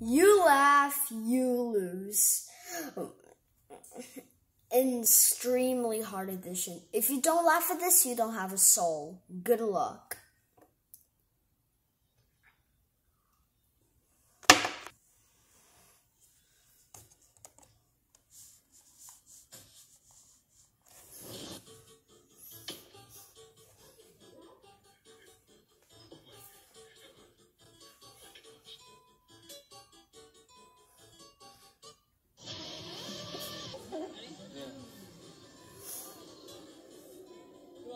You laugh, you lose. Extremely hard edition. If you don't laugh at this, you don't have a soul. Good luck.